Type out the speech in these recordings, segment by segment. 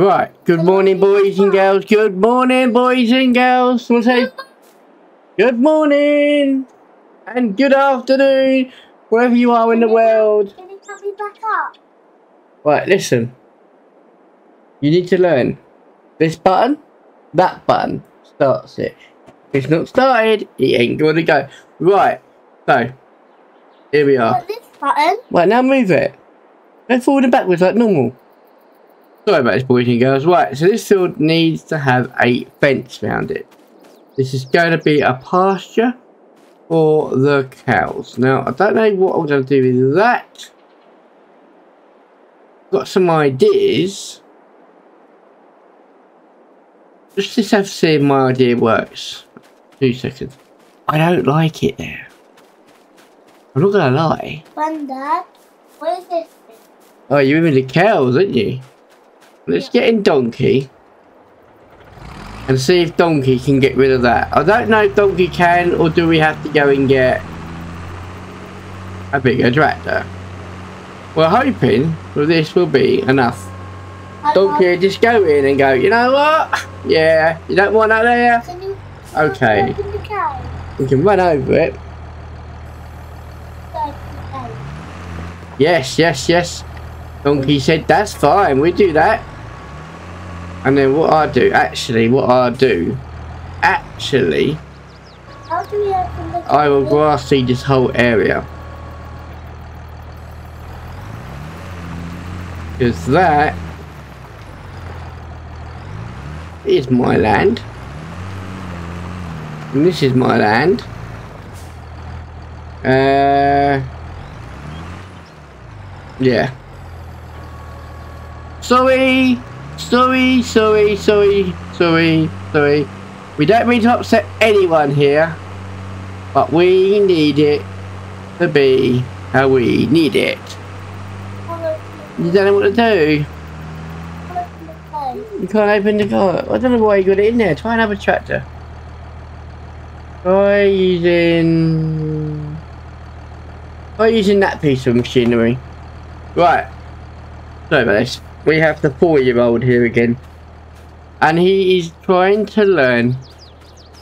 Right. Good morning, boys and girls. Good morning, boys and girls. We'll say good morning and good afternoon, wherever you are in the world. Can you put me back up? Right, listen. You need to learn this button, that button starts it. If it's not started, it ain't going to go. Right. So, here we are. This button. Right, now move it. Go forward and backwards like normal. Sorry about this, boys and girls. Right, so this field needs to have a fence around it. This is going to be a pasture for the cows. Now, I don't know what I'm going to do with that. Got some ideas. Just to have to see if my idea works. Two seconds. I don't like it there. I'm not going to lie. Wonder. What is this? Oh, you're in the cows, aren't you? Let's get in Donkey. And see if Donkey can get rid of that. I don't know if Donkey can, or do we have to go and get a bigger tractor? We're hoping that this will be enough. Donkey, just go in and go, you know what? Yeah, you don't want that there? Can you Okay, open the cage? we can run over it. Open the cage. Yes, yes, yes. Donkey said, that's fine, we do that. And then what I do, actually, what I do, actually, do we open the cage? I will grass seed this whole area. Because that is my land. And this is my land. Uh, yeah. Sorry, sorry, sorry, sorry, sorry, sorry. We don't mean to upset anyone here. But we need it to be how we need it. You don't know what to do. You can't open the car. I don't know why you got it in there. Try another tractor. Try using... Try using that piece of machinery. Right. Sorry about this. We have the four-year-old here again. And he is trying to learn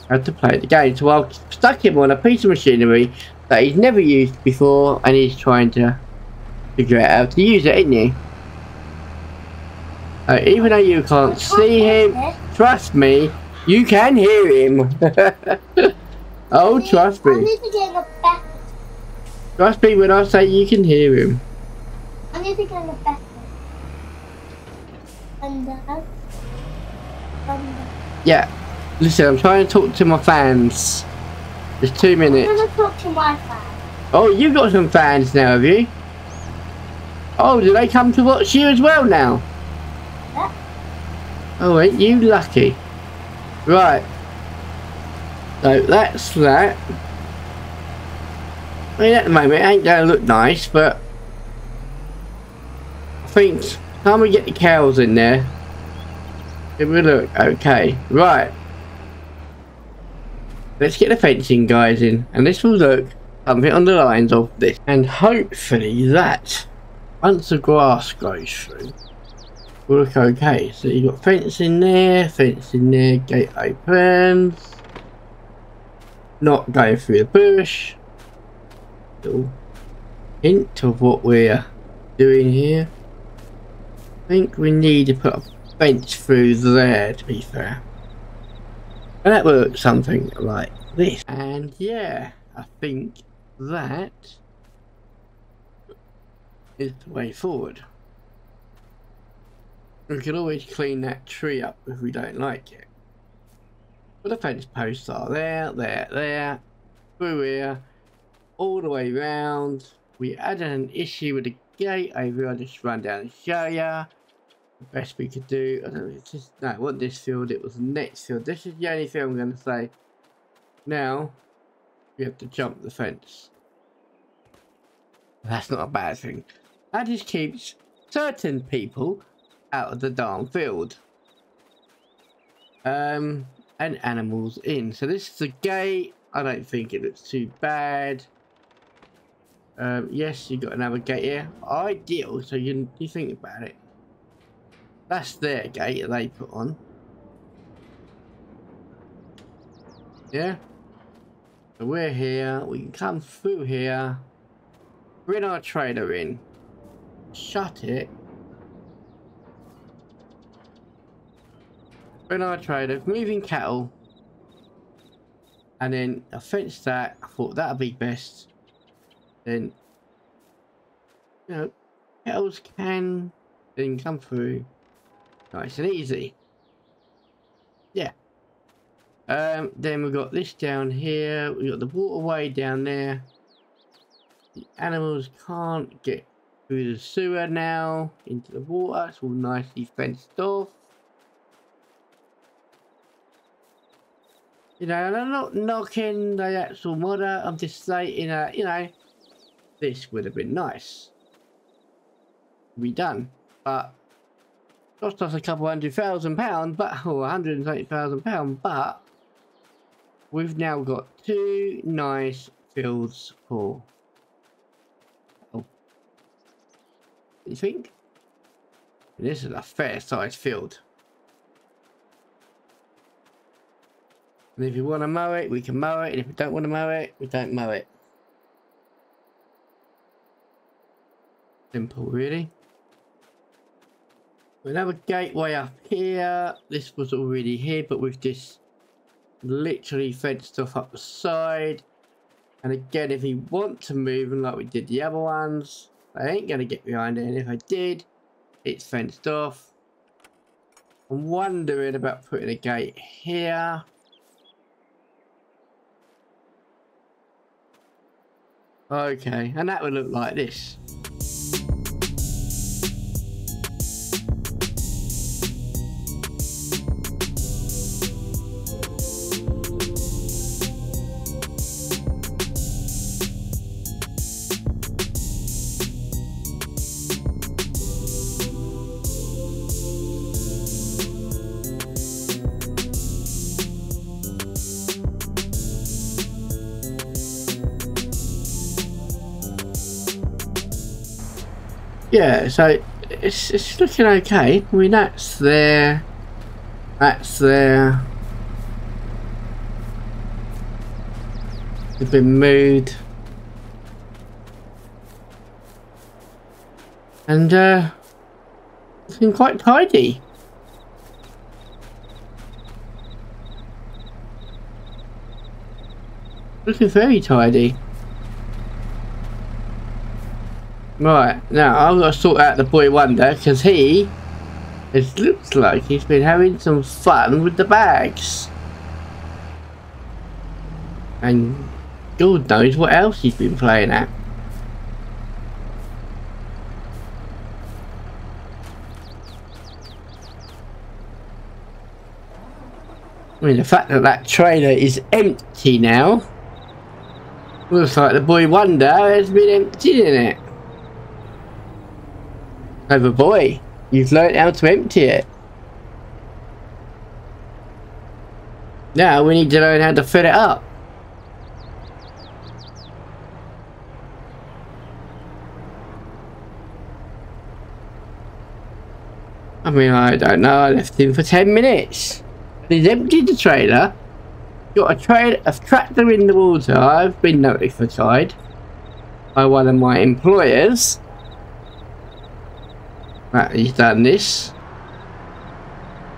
how to play the game. So I've stuck him on a piece of machinery that he's never used before and he's trying to figure out how to use it, isn't he? Uh, even though you can't see him, trust me, you can hear him. oh, trust me. need to get a better. Trust me when I say you can hear him. I need to get a better. Yeah. Listen, I'm trying to talk to my fans. Just two minutes. I'm gonna talk to my fan. Oh, you've got some fans now, have you? Oh, do they come to watch you as well now? Yeah. Oh, ain't you lucky? Right. So that's that. I mean, at the moment, it ain't gonna look nice, but I think time we get the cows in there, it will look okay. Right. Let's get the fencing guys in, and this will look something on the lines of this. And hopefully that, once the grass goes through, will look okay. So you've got fence in there, fence in there, gate opens. Not going through the bush. Little hint of what we're doing here. I think we need to put a fence through there to be fair. And that look something like this. And yeah, I think that is the way forward. We can always clean that tree up if we don't like it. But the fence posts are there, there, there, through here, all the way round. We added an issue with the gate over here. I'll just run down and show ya. Best we could do. I don't know, it's just, no, it wasn't this field, it was the next field. This is the only thing I'm going to say. Now, we have to jump the fence. That's not a bad thing. That just keeps certain people out of the darn field. Um, and animals in. So this is a gate. I don't think it looks too bad. Um, yes, you got another gate here. Ideal. So you you think about it. That's their gate they put on. Yeah? So we're here, we can come through here, bring our trailer in, shut it, bring our trailer, moving cattle, and then I fenced that, I thought that'd be best. Then, you know, kettles can. Then come through nice and easy. Yeah. Um, then we've got this down here, we've got the waterway down there. The animals can't get through the sewer now into the water, it's all nicely fenced off. You know, and I'm not knocking the actual modder, I'm just saying that, you know, this would have been nice. Be done. But cost us a couple hundred thousand pounds, but or 180,000 pounds, but we've now got two nice fields for oh. You think? This is a fair sized field. And if you want to mow it we can mow it and if we don't want to mow it we don't mow it. Simple really we have a gateway up here this was already here but with this literally fed stuff up the side. And again, if you want to move them like we did the other ones, I ain't going to get behind it. And if I did, it's fenced off. I'm wondering about putting a gate here. Okay, and that would look like this. Yeah, so it's, it's looking okay. I mean, that's there. That's there. It's been moved. And, uh, been quite tidy. Looking very tidy. Right, now I've got to sort out the boy wonder because he it looks like he's been having some fun with the bags. And God knows what else he's been playing at. I mean, the fact that that trailer is empty now looks like the boy wonder has been emptied in it. Oh boy, you've learned how to empty it. Now we need to learn how to fill it up. I mean, I don't know, I left him for 10 minutes. He's emptied the trailer. Got a trailer, a tractor in the water. I've been notified by one of my employers He's done this.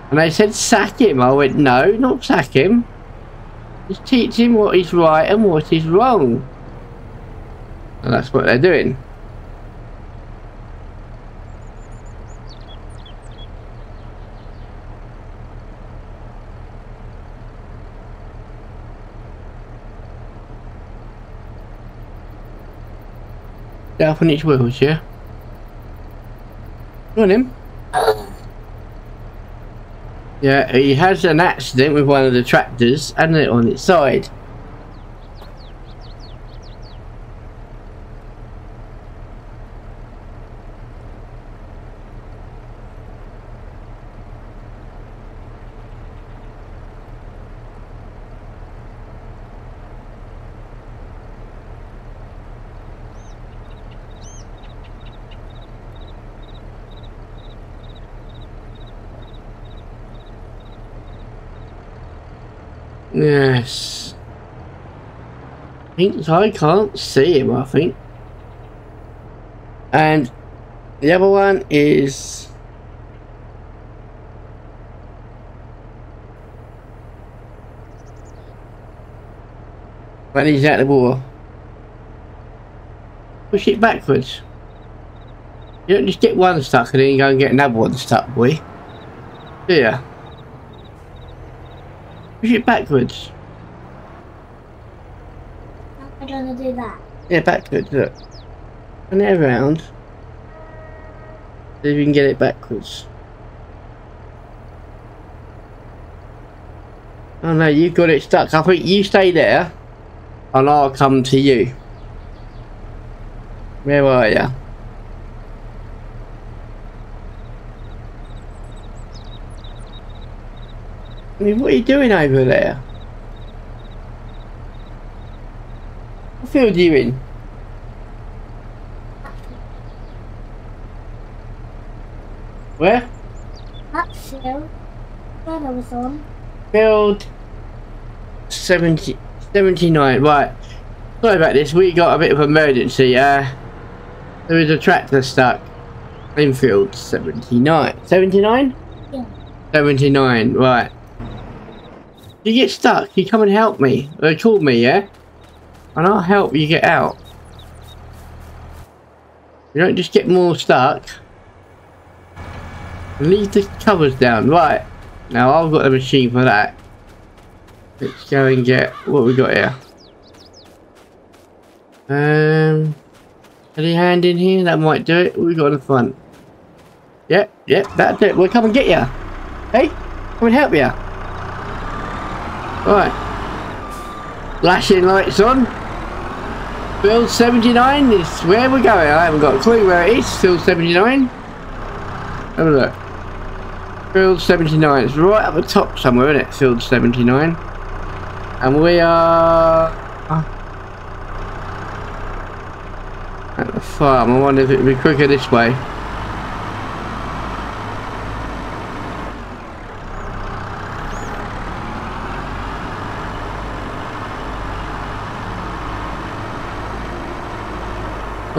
And they said sack him. I went, no, not sack him. Just teach him what is right and what is wrong. And that's what they're doing. Down on wheels, yeah? Go on him. Yeah, he has an accident with one of the tractors and it on its side. Think I can't see him, I think. And the other one is when he's out the water. Push it backwards. You don't just get one stuck and then you go and get another one stuck, boy. Ya? Push it backwards. Gonna do that. Yeah, backwards, look. Turn it around. See if you can get it backwards. Oh no, you've got it stuck. I think you stay there and I'll come to you. Where are you? I mean, what are you doing over there? Field are you in? Where? That's still. That I was on. Field 70, 79. Right. Sorry about this. We got a bit of emergency. Uh, there is a tractor stuck in field 79. 79? Yeah. 79. Right. You get stuck. You come and help me. Or call me, yeah? And I'll help you get out. You don't just get more stuck. Leave the covers down. Right. Now I've got a machine for that. Let's go and get what we got here. Um, any hand in here? That might do it. We got in the front? Yep, yep, that's it. We'll come and get you. Hey, come and help you. Right. Flashing lights on. Field 79 is where we're going. I haven't got a clue where it is. Field 79. Have a look. Field 79. It's right at the top somewhere, isn't it? Field 79. And we are... At the farm. I wonder if it would be quicker this way.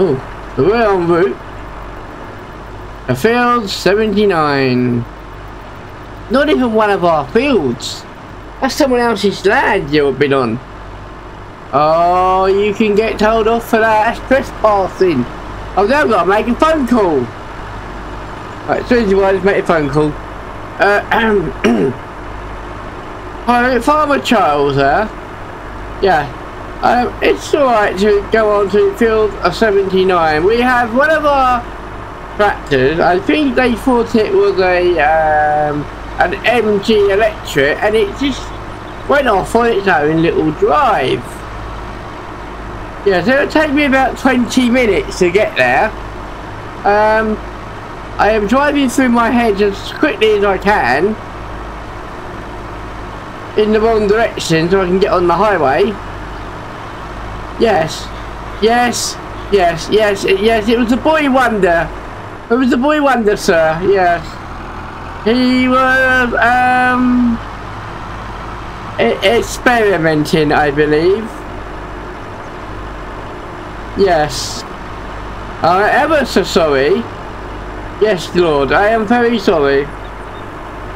Oh, so we're en route. A field 79. Not even one of our fields. That's someone else's land you've been on. Oh, you can get told off for that. That's trespassing. I've now got to make a phone call. Right, as you want to make a phone call. Uh, um, Hi, Farmer Charles there. Yeah. Um, it's alright to go on to field of 79. We have one of our tractors. I think they thought it was a um, an MG Electric and it just went off on its own little drive. Yeah, so it'll take me about 20 minutes to get there. Um, I am driving through my hedge as quickly as I can in the wrong direction so I can get on the highway. Yes, yes, yes, yes, yes, it was the boy wonder. It was the boy wonder, sir, yes. He was, um, experimenting, I believe. Yes. I'm ever so sorry. Yes, Lord, I am very sorry.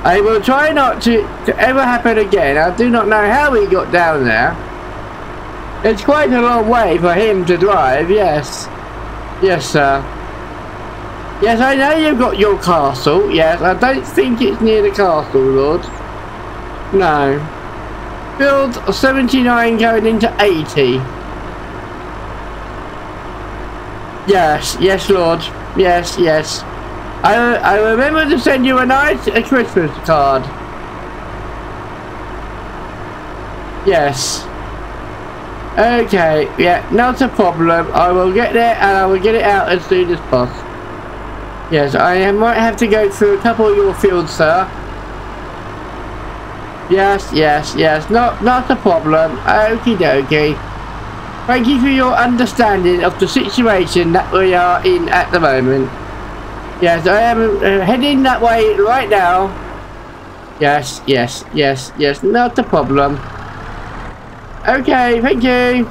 I will try not to, to ever happen again. I do not know how he got down there. It's quite a long way for him to drive, yes. Yes, sir. Yes, I know you've got your castle. Yes, I don't think it's near the castle, Lord. No. Build 79 going into 80. Yes, yes, Lord. Yes, yes. I, I remember to send you a nice a Christmas card. Yes. Okay, yeah, not a problem. I will get there and I will get it out as soon as possible. Yes, I might have to go through a couple of your fields, sir. Yes, yes, yes, not, not a problem. Okie dokie. Thank you for your understanding of the situation that we are in at the moment. Yes, I am uh, heading that way right now. Yes, yes, yes, yes, not a problem. Okay, thank you.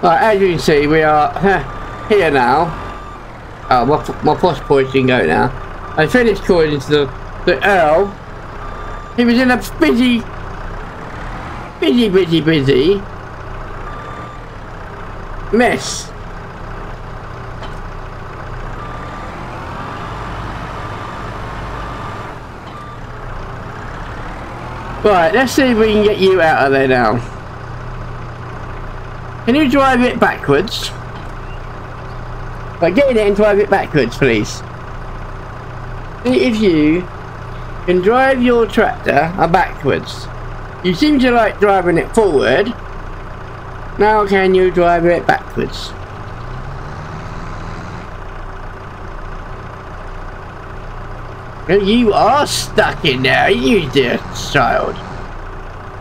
Right, as you can see, we are here now. Oh, my, my boy can go now. I finished calling to the, the Earl. He was in a busy, busy, busy, busy mess. Right, let's see if we can get you out of there now. Can you drive it backwards? Right, get in and drive it backwards, please. See if you can drive your tractor uh, backwards. You seem to like driving it forward. Now can you drive it backwards? You are stuck in there, you dear child.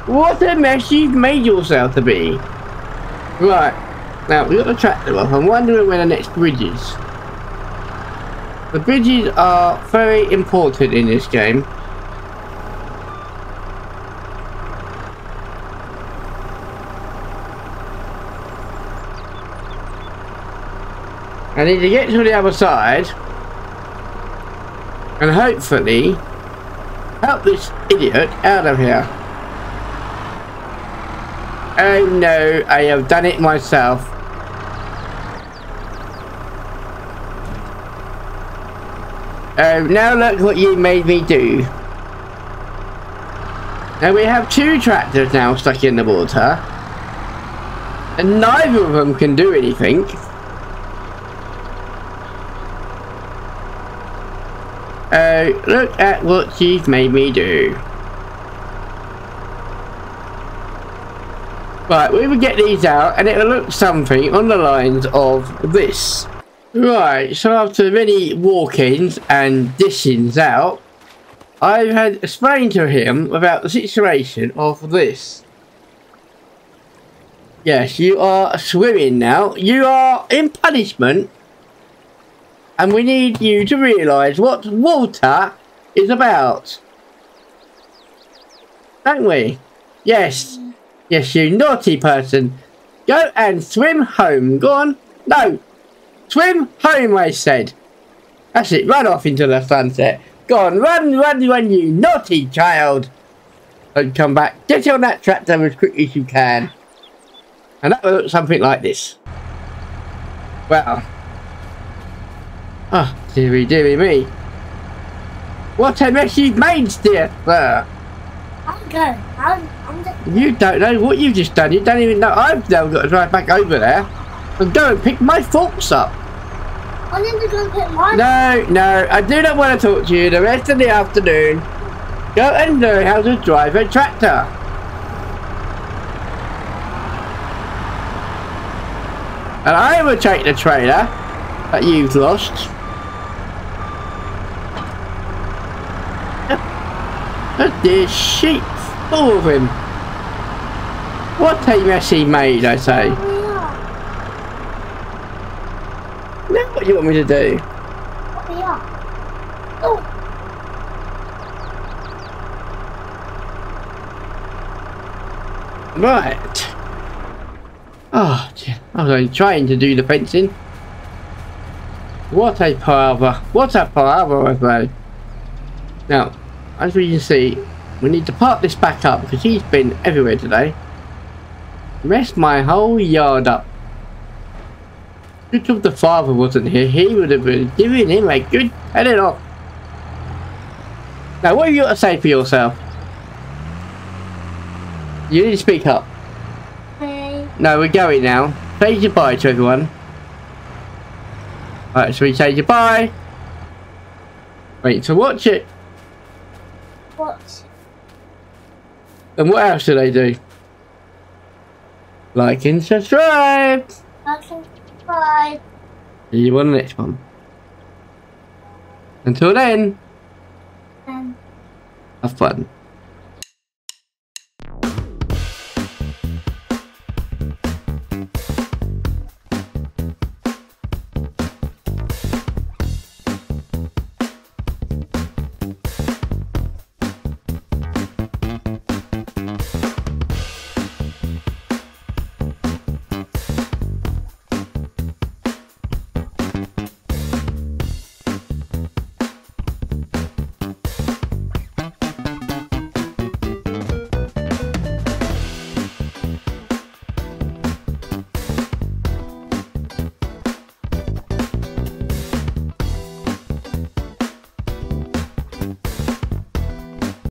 What a mess you've made yourself to be. Right. Now, we've got the tractor off. I'm wondering where the next bridge is. The bridges are very important in this game. I need to get to the other side and hopefully help this idiot out of here. Oh no, I have done it myself. Oh, now look what you made me do. Now we have two tractors now stuck in the water. And neither of them can do anything. Oh, look at what you've made me do. Right, we will get these out and it'll look something on the lines of this. Right, so after many walk-ins and dishings out, I've had explained to him about the situation of this. Yes, you are swimming now. You are in punishment. And we need you to realise what water is about. Don't we? Yes. Yes, you naughty person. Go and swim home. Go on. No. Swim home, I said. That's it. Run off into the sunset. Go on. Run, run, run, you naughty child. Don't come back. Get on that tractor as quickly as you can. And that will look something like this. Well. Ah, oh, dearie, dearie me. What a mess you've made, dear sir. I'm good. I'm, I'm just... You don't know what you've just done. You don't even know I've now got to drive back over there and go and pick my forks up. I need to go and pick mine No, no, I do not want to talk to you the rest of the afternoon. Go and learn how to drive a tractor. And I will take the trailer that you've lost. Look, there's sheep full of him. What a mess he made, I say. Now what do you want me to do? Right. Oh, dear. I was only trying to do the fencing. What a palaver. What a palaver, I say. Now, as we can see, we need to park this back up because he's been everywhere today. Messed my whole yard up. Good job the father wasn't here. He would have been giving him a good heading off. Now, what have you got to say for yourself? You need to speak up. Hey. No, we're going now. Say goodbye to everyone. Alright, so we say goodbye. Wait to watch it. What? And what else do they do? Like and subscribe. Like and subscribe. See you on the next one. Until then, And have fun.